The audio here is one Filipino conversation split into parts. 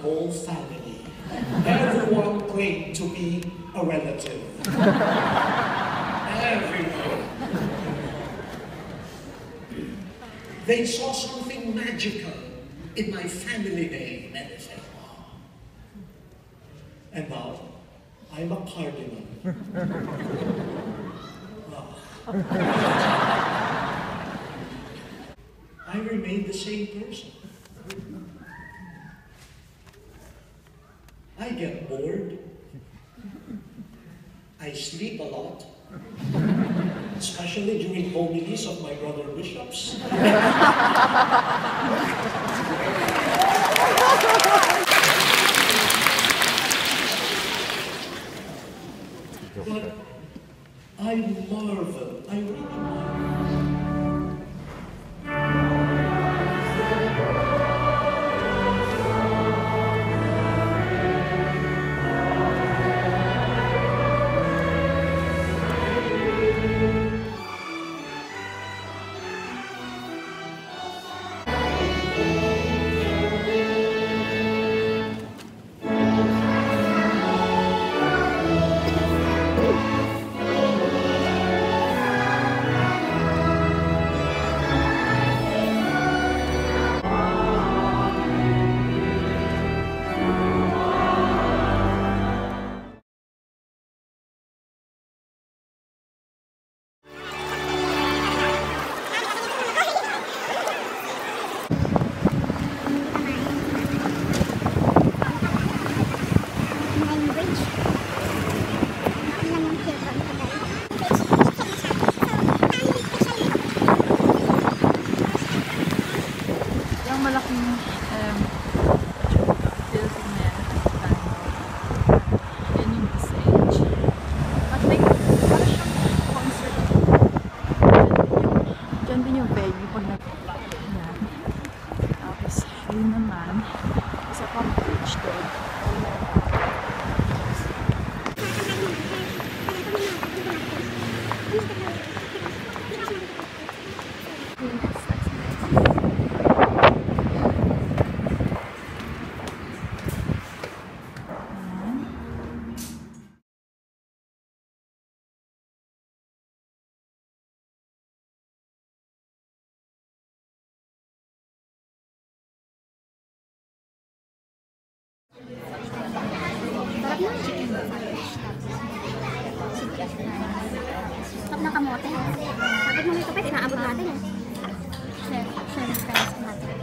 whole family. Everyone claimed to be a relative. Everyone. They saw something magical in my family name and they said. And now, I'm a cardinal. Ah. I remain the same person. I get bored. I sleep a lot. Especially during homilies of my brother bishops. but I marvel, I really marvel. Venue pag nag yan. Tapos yun naman, isa pang bridge doon. Sarap ng kamote. Sabi mo nito pa, inaabot natin eh. Share, share fries natin.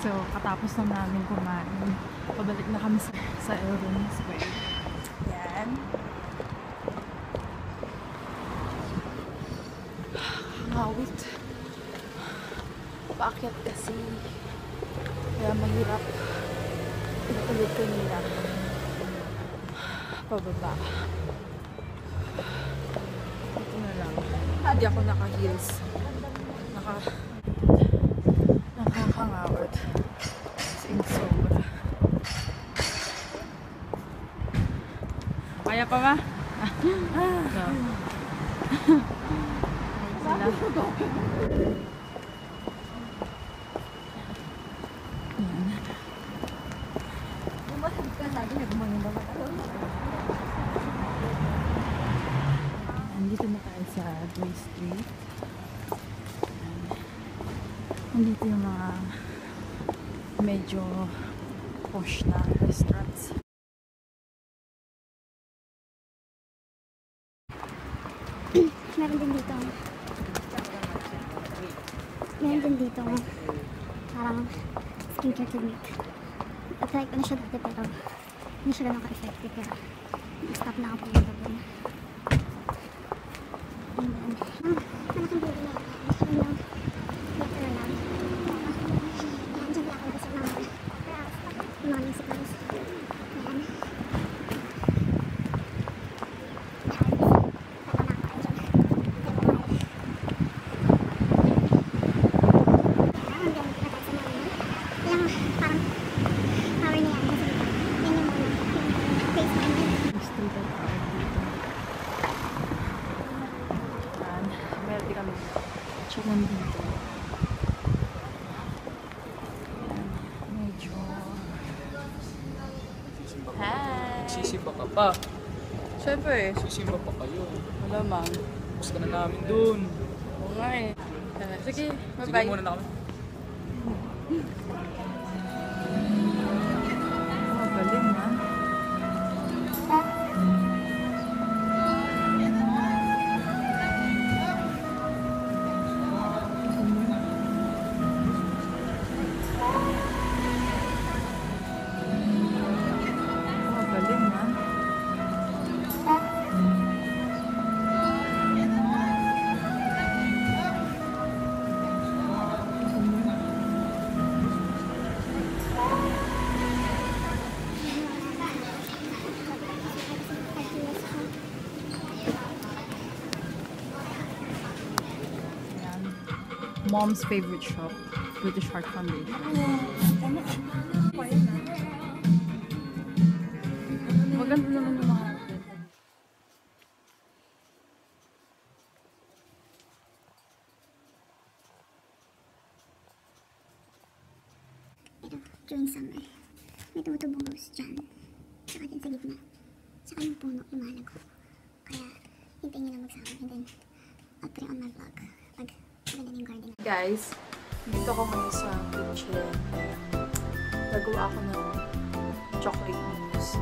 So, katapos na namin kumain, pabalik na kami sa, sa Elden Square. Yan. Hawit. Paakyat kasi. Kaya mahirap. Pinatuloy ko nila. Pababa. Ito na lang. Hindi ako naka-heels. Naka... Nakakangawat. As in sobra. Kaya pa ba? no. Sila. Nandito na tayo Gray Street. Nandito yung mga medyo posh na restaurants. Meron din dito. Meron din dito. Parang skincare clinic. Apply ko na siya dati pero hindi siya ganun ka-effective. Kaya stop na ako pumunta doon. nandito. Medyo... Hi! Nagsisimba ka pa. Siyempre. Nagsisimba pa kayo. Wala, ma'am. Tapos na namin dun. Oo nga eh. Sige, bye-bye. Sige muna na kami. Mom's favorite shop, British Heart Foundation. Maganda naman yung mga during summer, may tumutubong rose dyan. Tsaka din sa gitna. Tsaka yung puno, lumalago. Kaya, hintayin nyo lang magsama. And then, I'll put it on my vlog. Pag garden. Guys, dito ako ngayon sa kitchen. Nagawa ako ng chocolate mousse.